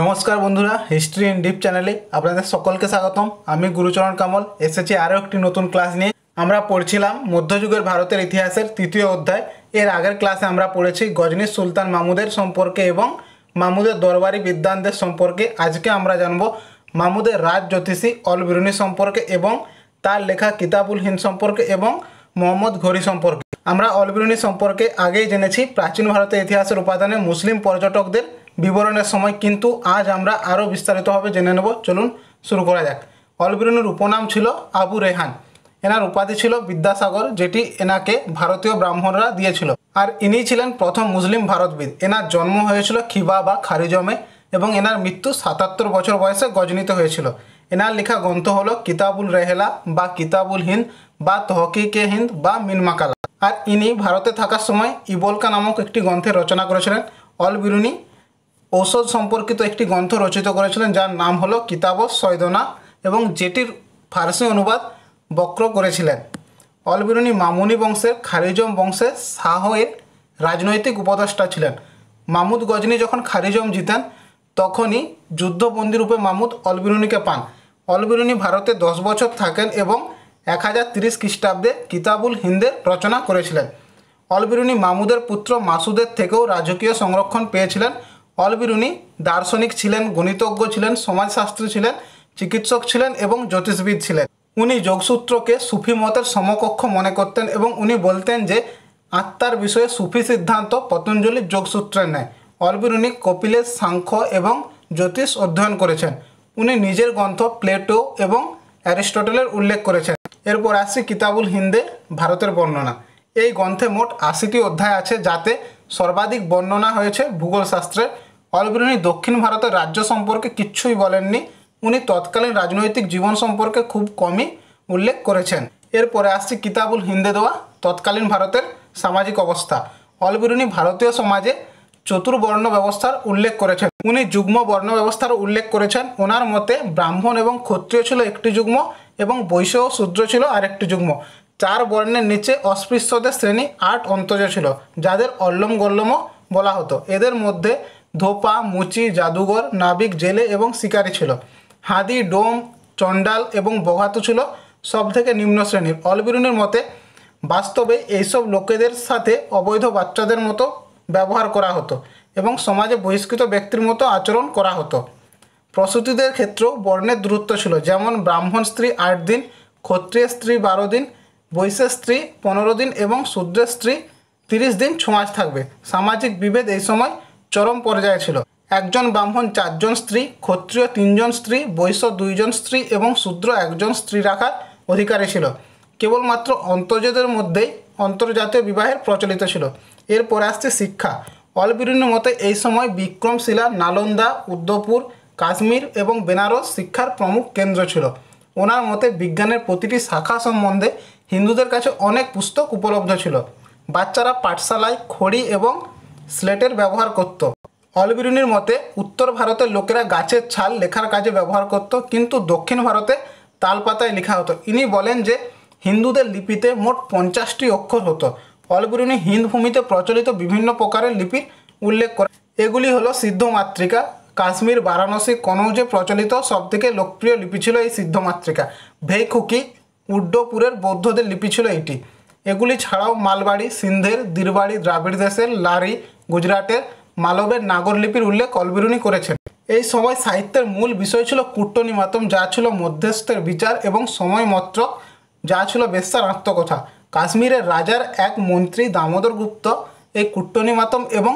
নমস্কার বন্ধুরা history in deep চ্যানেলে আপনাদের সকলকে স্বাগতম। আমি গুরুচরণ কামল, এসেছি আরও একটি নতুন ক্লাস নিয়ে। আমরা পড়ছিলাম মধ্যযুগের ভারতের ইতিহাসের তৃতীয় অধ্যায়। এর আগের ক্লাসে আমরা পড়েছি গজনী সুলতান মামুদের সম্পর্কে এবং মামুদের দরবারি বিদ্বানদের সম্পর্কে। আজকে আমরা জানব মামুদের রাজ জ্যোতিষী অল বিরুনি সম্পর্কে এবং তার লেখা কিতাবুল হিন্দ সম্পর্কে এবং মোহাম্মদ ঘড়ি সম্পর্কে। আমরা অলবিরুনি সম্পর্কে আগেই জেনেছি, প্রাচীন ভারতের ইতিহাসের উপাদানে মুসলিম পর্যটকদের বিবরণের সময় কিন্তু আজ আমরা আরও বিস্তারিতভাবে জেনে নেব। চলুন শুরু করা যাক। অলবিরুনির উপনাম ছিল আবু রেহান। এনার উপাধি ছিল বিদ্যাসাগর, যেটি এনাকে ভারতীয় ব্রাহ্মণরা দিয়েছিল। আর ইনি ছিলেন প্রথম মুসলিম ভারতবিদ। এনার জন্ম হয়েছিল খিবা বা খারিজমে এবং এনার মৃত্যু সাতাত্তর বছর বয়সে গজনীতে হয়েছিল। এনার লেখা গ্রন্থ হলো কিতাবুল রেহেলা বা কিতাবুল হিন্দ বা তহকিকে হিন্দ বা মিনমাকালা। আর ইনি ভারতে থাকার সময় ইবলকা নামক একটি গ্রন্থের রচনা করেছিলেন। অল বিরুনি ঔষধ সম্পর্কিত একটি গ্রন্থ রচিত করেছিলেন, যার নাম হলো কিতাব সৈদনা এবং যেটির ফার্সি অনুবাদ বক্র করেছিলেন। অলবিরুনি মামুনি বংশের, খারিজম বংশের শাহের রাজনৈতিক উপদেষ্টা ছিলেন। মামুদ গজনী যখন খারিজম জিতেন, তখনই যুদ্ধবন্দী রূপে মামুদ অলবিরুনিকে পান। অলবিরুনি ভারতে দশ বছর থাকেন এবং এক হাজার তিরিশ খ্রিস্টাব্দে কিতাবুল হিন্দের রচনা করেছিলেন। অলবিরুনি মামুদের পুত্র মাসুদের থেকেও রাজকীয় সংরক্ষণ পেয়েছিলেন অলবিরুনি দার্শনিক ছিলেন, গণিতজ্ঞ ছিলেন, সমাজশাস্ত্রী ছিলেন, চিকিৎসক ছিলেন এবং জ্যোতিষবিদ ছিলেন। উনি যোগসূত্রকে সুফি মতের সমকক্ষ মনে করতেন এবং উনি বলতেন যে, আত্মার বিষয়ে সুফি সিদ্ধান্ত পতঞ্জলির যোগসূত্রের ন্যায়। অলবিরুনি কপিলের সাংখ্য এবং জ্যোতিষ অধ্যয়ন করেছেন। উনি নিজের গ্রন্থ প্লেটো এবং অ্যারিস্টটলের উল্লেখ করেছেন। এরপর আসছি কিতাবুল হিন্দে, ভারতের বর্ণনা। এই গ্রন্থে মোট আশিটি অধ্যায় আছে যাতে সর্বাধিক বর্ণনা হয়েছে ভূগোলশাস্ত্রের অলবিরুনি দক্ষিণ ভারতের রাজ্য সম্পর্কে কিচ্ছুই বলেননি। উনি তৎকালীন রাজনৈতিক জীবন সম্পর্কে খুব কমই উল্লেখ করেছেন। এরপরে আসছি কিতাবুল হিন্দে দেওয়া তৎকালীন ভারতের সামাজিক অবস্থা। অলবিরুনি ভারতীয় সমাজে চতুর্বর্ণ ব্যবস্থার উল্লেখ করেছেন। উনি যুগ্ম বর্ণ ব্যবস্থার উল্লেখ করেছেন। ওনার মতে ব্রাহ্মণ এবং ক্ষত্রিয় ছিল একটি যুগ্ম এবং বৈশ্য ও শূদ্র ছিল আরেকটি যুগ্ম। চার বর্ণের নিচে অস্পৃশ্যদের শ্রেণি আট অন্তজ ছিল, যাদের অল্লম গল্লমও বলা হতো। এদের মধ্যে ধোপা, মুচি, জাদুঘর, নাবিক, জেলে এবং শিকারি ছিল। হাদি, ডোম, চণ্ডাল এবং বঘাতু ছিল সব থেকে নিম্ন শ্রেণির। অলবিরুনির মতে, বাস্তবে এইসব লোকেদের সাথে অবৈধ বাচ্চাদের মতো ব্যবহার করা হতো এবং সমাজে বহিষ্কৃত ব্যক্তির মতো আচরণ করা হতো। প্রসূতিদের ক্ষেত্রেও বর্ণের দূরত্ব ছিল, যেমন ব্রাহ্মণ স্ত্রী আট দিন, ক্ষত্রিয় স্ত্রী বারো দিন, বৈশ্যের স্ত্রী পনেরো দিন এবং শূদ্রের স্ত্রী তিরিশ দিন ছমাস থাকবে। সামাজিক বিভেদ এই সময় চরম পর্যায়ে ছিল। একজন ব্রাহ্মণ, চারজন স্ত্রী, ক্ষত্রিয় তিনজন স্ত্রী, বৈশ্য দুইজন স্ত্রী এবং শূদ্র একজন স্ত্রী রাখার অধিকারী ছিল। কেবলমাত্র অন্তর্জাতের মধ্যেই অন্তর্জাতীয় বিবাহের প্রচলিত ছিল। এরপরে আসছে শিক্ষা। অলবিরুনির মতে এই সময় বিক্রমশিলা, নালন্দা উদ্দপুর কাশ্মীর এবং বেনারস শিক্ষার প্রমুখ কেন্দ্র ছিল। ওনার মতে বিজ্ঞানের প্রতিটি শাখা সম্বন্ধে হিন্দুদের কাছে অনেক পুস্তক উপলব্ধ ছিল। বাচ্চারা পাঠশালায় খড়ি এবং স্লেটের ব্যবহার করত। অলবিরুনির মতে, উত্তর ভারতের লোকেরা গাছের ছাল লেখার কাজে ব্যবহার করত, কিন্তু দক্ষিণ ভারতে তালপাতায় লেখা হতো। ইনি বলেন যে, হিন্দুদের লিপিতে মোট পঞ্চাশটি অক্ষর হতো। অলবিরুনি হিন্দ ভূমিতে প্রচলিত বিভিন্ন প্রকারের লিপির উল্লেখ করে। এগুলি হলো সিদ্ধ মাতৃকা, কাশ্মীর, বারাণসী, কনৌজে প্রচলিত সবথেকে লোকপ্রিয় লিপি ছিল এই সিদ্ধ মাতৃকা। ভেইখুকি, উড্ডপুরের বৌদ্ধদের লিপি ছিল এটি। এগুলি ছাড়াও মালবাড়ি, সিন্ধের, দীরবাড়ি, দ্রাবিড় দেশের, লারি, গুজরাটের, মালবের নাগর লিপির উল্লেখ অলবিরুনি করেছেন। এই সময় সাহিত্যের মূল বিষয় ছিল কুট্টনিমাতম যা ছিল মধ্যস্থের বিচার এবং সময়মাত্র, যা ছিল বেশ্যার আত্মকথা। কাশ্মীরের রাজার এক মন্ত্রী দামোদর গুপ্ত এই কুট্টনিমাতম এবং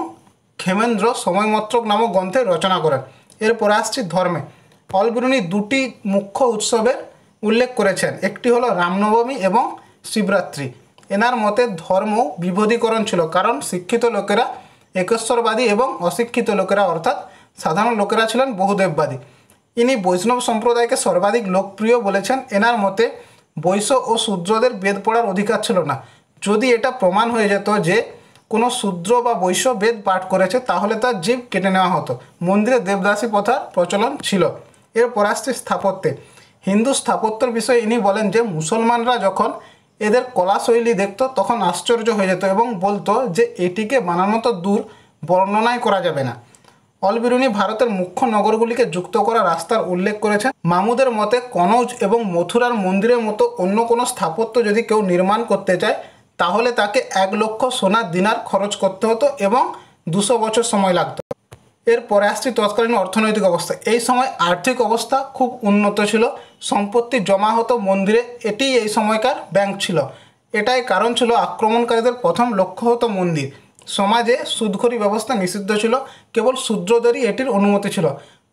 ক্ষেমেন্দ্র সময়মত্রক নামক গ্রন্থে রচনা করেন। এরপরে আসছি ধর্মে। অলবিরুনি দুটি মুখ্য উৎসবের উল্লেখ করেছেন। একটি হলো রামনবমী এবং শিবরাত্রি। এনার মতে ধর্ম বিভোধীকরণ ছিল, কারণ শিক্ষিত লোকেরা একেশ্বরবাদী এবং অশিক্ষিত লোকেরা, অর্থাৎ সাধারণ লোকেরা ছিলেন বহুদেববাদী। ইনি বৈষ্ণব সম্প্রদায়কে সর্বাধিক লোকপ্রিয় বলেছেন। এনার মতে বৈশ্য ও শূদ্রদের বেদ পড়ার অধিকার ছিল না। যদি এটা প্রমাণ হয়ে যেত যে কোনো শূদ্র বা বৈশ্য বেদ পাঠ করেছে, তাহলে তার জীব কেটে নেওয়া হতো। মন্দিরে দেবদাসী প্রথার প্রচলন ছিল। এরপর আসছে স্থাপত্যে। হিন্দু স্থাপত্যের বিষয়ে ইনি বলেন যে, মুসলমানরা যখন এদের কলাশৈলী দেখতো, তখন আশ্চর্য হয়ে যেত এবং বলতো যে এটিকে বানানো তো দূর বর্ণনাই করা যাবে না। অলবিরুনি ভারতের মুখ্য নগরগুলিকে যুক্ত করা রাস্তার উল্লেখ করেছেন। মামুদের মতে কনৌজ এবং মথুরার মন্দিরের মতো অন্য কোনো স্থাপত্য যদি কেউ নির্মাণ করতে চায়, তাহলে তাকে এক লক্ষ সোনার দিনার খরচ করতে হতো এবং দুশো বছর সময় লাগতো। এরপরে আসছি তৎকালীন অর্থনৈতিক অবস্থা। এই সময় আর্থিক অবস্থা খুব উন্নত ছিল। সম্পত্তি জমা হতো মন্দিরে। এটি এই সময়কার ব্যাংক ছিল। এটাই কারণ ছিল আক্রমণকারীদের প্রথম লক্ষ্য হতো মন্দির। সমাজে সুদখরি ব্যবস্থা নিষিদ্ধ ছিল। কেবল শূদ্রদেরই এটির অনুমতি ছিল।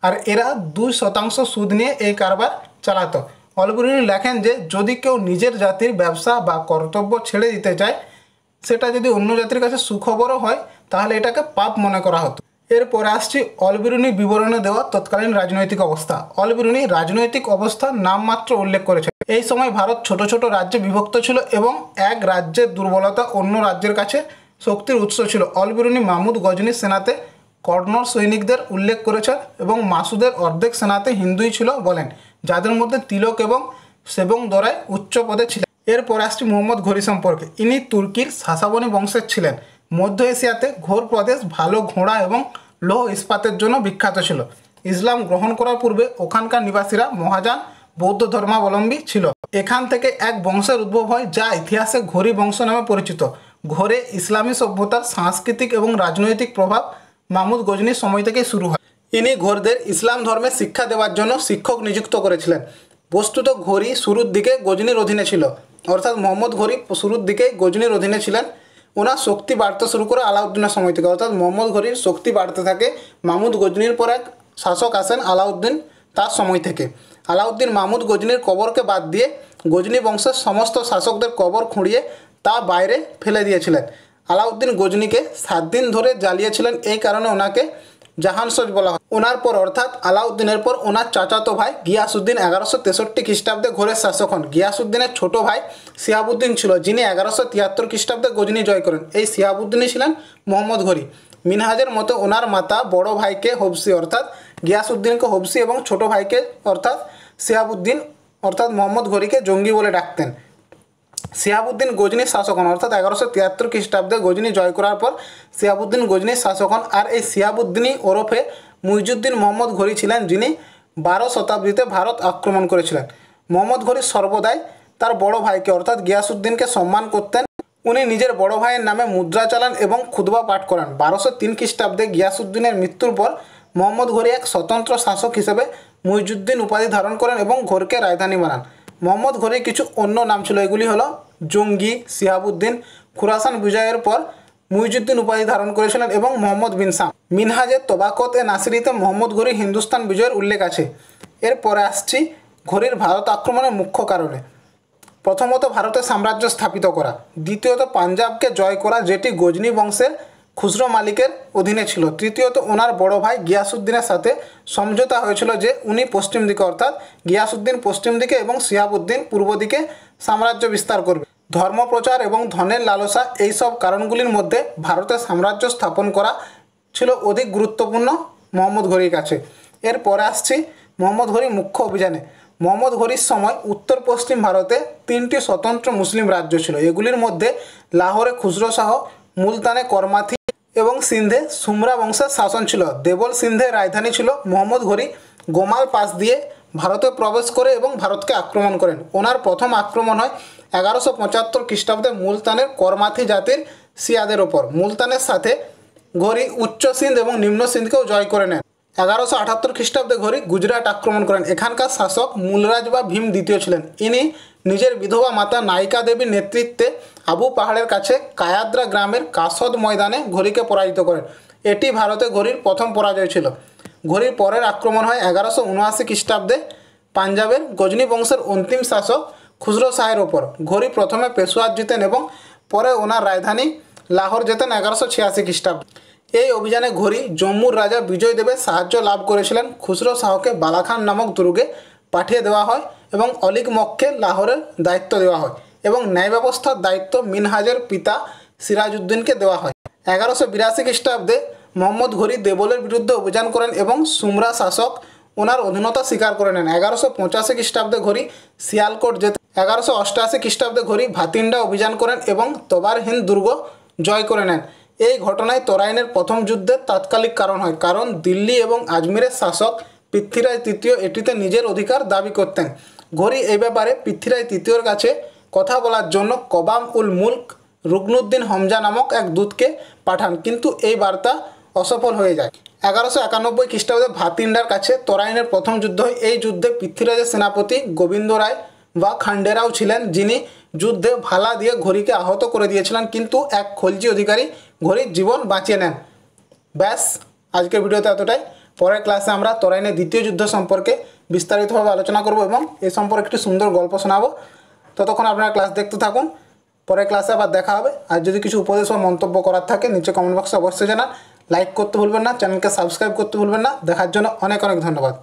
আর এরা দুই শতাংশ সুদ নিয়ে এই কারবার চালাতো। অলবুরিনি লেখেন যে, যদি কেউ নিজের জাতির ব্যবসা বা কর্তব্য ছেড়ে দিতে চায়, সেটা যদি অন্য জাতির কাছে সুখবরও হয়, তাহলে এটাকে পাপ মনে করা হতো। এরপরে আসছি অলবিরুনি বিবরণে দেওয়া তৎকালীন রাজনৈতিক অবস্থা। অলবিরুনি রাজনৈতিক অবস্থা নামমাত্র উল্লেখ করেছে। এই সময় ভারত ছোট ছোট রাজ্যে বিভক্ত ছিল এবং এক রাজ্যের দুর্বলতা অন্য রাজ্যের কাছে শক্তির উৎস ছিল। অলবিরুনি মাহমুদ গজনির সেনাতে কর্নর সৈনিকদের উল্লেখ করেছেন এবং মাসুদের অর্ধেক সেনাতে হিন্দুই ছিল বলেন, যাদের মধ্যে তিলক এবং সেবং দরায় উচ্চ পদে ছিলেন। এরপর আসছি মোহাম্মদ ঘড়ি সম্পর্কে। ইনি তুর্কির সাসাবনী বংশের ছিলেন। মধ্য এশিয়াতে ঘোর প্রদেশ, ভালো ঘোড়া এবং লৌহ ইস্পাতের জন্য বিখ্যাত ছিল। ইসলাম গ্রহণ করার পূর্বে ওখানকার নিবাসীরা মহাযান বৌদ্ধ ধর্মাবলম্বী ছিল। এখান থেকে এক বংশের উদ্ভব হয় যা ইতিহাসে ঘোরি বংশ নামে পরিচিত। ঘোরে ইসলামী সভ্যতার সাংস্কৃতিক এবং রাজনৈতিক প্রভাব মাহমুদ গজনির সময় থেকেই শুরু হয়। ইনি ঘোরদের ইসলাম ধর্মে শিক্ষা দেওয়ার জন্য শিক্ষক নিযুক্ত করেছিলেন। বস্তুত ঘোরি শুরুর দিকে গজনির অধীনে ছিল। অর্থাৎ মোহাম্মদ ঘোরি শুরুর দিকেই গজনির অধীনে ছিলেন। ওনার শক্তি বাড়তে শুরু করে আলাউদ্দিনের সময় থেকে। অর্থাৎ মোহাম্মদ ঘড়ির শক্তি বাড়তে থাকে মাহমুদ গজনির পর এক শাসক আসেন আলাউদ্দিন তার সময় থেকে। আলাউদ্দিন মাহমুদ গজনির কবরকে বাদ দিয়ে গজনী বংশের সমস্ত শাসকদের কবর খুঁড়িয়ে তা বাইরে ফেলে দিয়েছিলেন। আলাউদ্দিন গজনিকে সাত দিন ধরে জ্বালিয়েছিলেন। এই কারণে ওনাকে জাহানসজ বলা হয়। ওনার পর অর্থাৎ আলাউদ্দিনের পর ওনার চাচাতো ভাই গিয়াসুদ্দিন এগারোশো তেষট্টি খ্রিস্টাব্দে ঘোরের শাসক হন। গিয়াসুদ্দিনের ছোট ভাই সিয়াবুদ্দিন ছিল, যিনি এগারোশো তিয়াত্তর খ্রিস্টাব্দে গজনি জয় করেন। এই সিয়াবুদ্দিনই ছিলেন মোহাম্মদ ঘড়ি। মিনহাজের মতো ওনার মাতা বড় ভাইকে হবসি, অর্থাৎ গিয়াসুদ্দিনকে হবসি এবং ছোট ভাইকে অর্থাৎ সিয়াবুদ্দিন, অর্থাৎ মোহাম্মদ ঘড়িকে জঙ্গি বলে ডাকতেন। সিয়াবুদ্দিন গজনির শাসক হন অর্থাৎ এগারোশো তিয়াত্তর খ্রিস্টাব্দে গজনী জয় করার পর সিয়াবুদ্দিন গজনির শাসক হন আর এই সিয়াবুদ্দিনই ওরফে মুইজুদ্দিন মোহাম্মদ ঘড়ি ছিলেন, যিনি বারো শতাব্দীতে ভারত আক্রমণ করেছিলেন। মোহাম্মদ ঘড়ি সর্বদাই তার বড় ভাইকে, অর্থাৎ গিয়াসুদ্দিনকে সম্মান করতেন। উনি নিজের বড় ভাইয়ের নামে মুদ্রা চালান এবং খুদবা পাঠ করান। বারোশো তিন খ্রিস্টাব্দে গিয়াসুদ্দিনের মৃত্যুর পর মোহাম্মদ ঘড়ি এক স্বতন্ত্র শাসক হিসেবে মুইজুদ্দিন উপাধি ধারণ করেন এবং ঘোরকে রাজধানী বানান। মোহাম্মদ ঘড়ির কিছু অন্য নাম ছিল। এগুলি হলো জঙ্গি, সিহাবুদ্দিন, খুরাসান বিজয়ের পর মুইজুদ্দিন উপাধি ধারণ করেছিলেন এবং মোহাম্মদ বিন মিনহাজের তোবাকত এ নাসিরিতে মোহাম্মদ ঘড়ি হিন্দুস্তান বিজয়ের উল্লেখ আছে। এরপরে আসছি ঘড়ির ভারত আক্রমণের মুখ্য কারণে। প্রথমত ভারতের সাম্রাজ্য স্থাপিত করা। দ্বিতীয়ত পাঞ্জাবকে জয় করা যেটি গজনি বংশের খুচরো মালিকের অধীনে ছিল। তৃতীয়ত, ওনার বড় ভাই গিয়াসুদ্দিনের সাথে সমঝোতা হয়েছিল যে, উনি পশ্চিম দিকে, অর্থাৎ গিয়াসুদ্দিন পশ্চিম দিকে এবং সিয়াবুদ্দিন পূর্ব দিকে সাম্রাজ্য বিস্তার করবে। ধর্মপ্রচার এবং ধনের লালসা এইসব কারণগুলির মধ্যে ভারতের সাম্রাজ্য স্থাপন করা ছিল অধিক গুরুত্বপূর্ণ মোহাম্মদ ঘড়ির কাছে। এরপরে আসছি মোহাম্মদ ঘড়ি মুখ্য অভিযানে। মোহাম্মদ ঘড়ির সময় উত্তর পশ্চিম ভারতে তিনটি স্বতন্ত্র মুসলিম রাজ্য ছিল। এগুলির মধ্যে লাহোরে খুচরো শাহ, মুলতানে কর্মাথি এবং সিন্ধে সুমরা বংশের শাসন ছিল। দেবল সিন্ধের রাজধানী ছিল। মোহাম্মদ ঘরি গোমাল পাস দিয়ে ভারতে প্রবেশ করে এবং ভারতকে আক্রমণ করেন। ওনার প্রথম আক্রমণ হয় এগারোশো পঁচাত্তর খ্রিস্টাব্দে মুলতানের কর্মাথি জাতির সিয়াদের ওপর। মুলতানের সাথে ঘরি উচ্চ সিন্ধ এবং নিম্ন সিন্ধকেও জয় করে নেন। এগারোশো আটাত্তর খ্রিস্টাব্দে ঘড়ি গুজরাট আক্রমণ করেন। এখানকার শাসক মূলরাজ বা ভীম দ্বিতীয় ছিলেন। ইনি নিজের বিধবা মাতা নায়িকা দেবীর নেতৃত্বে আবু পাহাড়ের কাছে কায়াদ্রা গ্রামের কাসদ ময়দানে ঘড়িকে পরাজিত করেন। এটি ভারতে ঘড়ির প্রথম পরাজয় ছিল। ঘড়ির পরের আক্রমণ হয় এগারোশো উনআশি খ্রিস্টাব্দে পাঞ্জাবের গজনী বংশের অন্তিম শাসক খুসরো শাহের ওপর। ঘড়ি প্রথমে পেশোয়ার জিতেন এবং পরে ওনার রাজধানী লাহোর যেতেন এগারোশো ছিয়াশি খ্রিস্টাব্দে। এই অভিযানে ঘড়ি জম্মুর রাজা বিজয় দেবের সাহায্য লাভ করেছিলেন। খুসরো শাহকে বালাখান নামক দুর্গে পাঠিয়ে দেওয়া হয় এবং অলিক মককে লাহোরের দায়িত্ব দেওয়া হয় এবং ন্যায় ব্যবস্থার দায়িত্ব মিনহাজের পিতা সিরাজউদ্দিনকে দেওয়া হয়। এগারোশো বিরাশি খ্রিস্টাব্দে মোহাম্মদ ঘড়ি দেবলের বিরুদ্ধে অভিযান করেন এবং সুমরা শাসক ওনার অধীনতা স্বীকার করে নেন। এগারোশো পঁচাশি খ্রিস্টাব্দে ঘড়ি শিয়ালকোট যেতে এগারোশো অষ্টআশি খ্রিস্টাব্দে ঘড়ি ভাতিন্ডা অভিযান করেন এবং তোবার হিন্দ দুর্গ জয় করে নেন। এই ঘটনায় তরাইনের প্রথম যুদ্ধের তাৎকালিক কারণ হয়, কারণ দিল্লি এবং আজমিরের শাসক পৃথ্বীরাজ তৃতীয় এটিতে নিজের অধিকার দাবি করতেন। ঘড়ি এই ব্যাপারে পৃথ্বীরাজ তৃতীয়র কাছে কথা বলার জন্য কবাম উল মুল্ক রুকনুদ্দিন হমজা নামক এক দূতকে পাঠান, কিন্তু এই বার্তা অসফল হয়ে যায়। এগারোশো একানব্বই খ্রিস্টাব্দে ভাতিন্ডার কাছে তরাইনের প্রথম যুদ্ধ হয়। এই যুদ্ধে পৃথ্বীরাজের সেনাপতি গোবিন্দ রায় বা খান্ডেরাও ছিলেন, যিনি যুদ্ধে ভালা দিয়ে ঘড়িকে আহত করে দিয়েছিলেন, কিন্তু এক খলজি অধিকারী ঘড়ির জীবন বাঁচিয়ে নেন। ব্যাস, আজকের ভিডিওতে এতটাই। পরের ক্লাসে আমরা তরাইনের দ্বিতীয় যুদ্ধ সম্পর্কে বিস্তারিতভাবে আলোচনা করব এবং এ সম্পর্কে একটি সুন্দর গল্প শোনাবো। ততক্ষণ আপনারা ক্লাস দেখতে থাকুন। পরের ক্লাসে আবার দেখা হবে। আর যদি কিছু উপদেশ বা মন্তব্য করার থাকে, নিচে কমেন্ট বক্সে অবশ্যই জানান। লাইক করতে ভুলবেন না চ্যানেলকে সাবস্ক্রাইব করতে ভুলবেন না। দেখার জন্য অনেক অনেক ধন্যবাদ।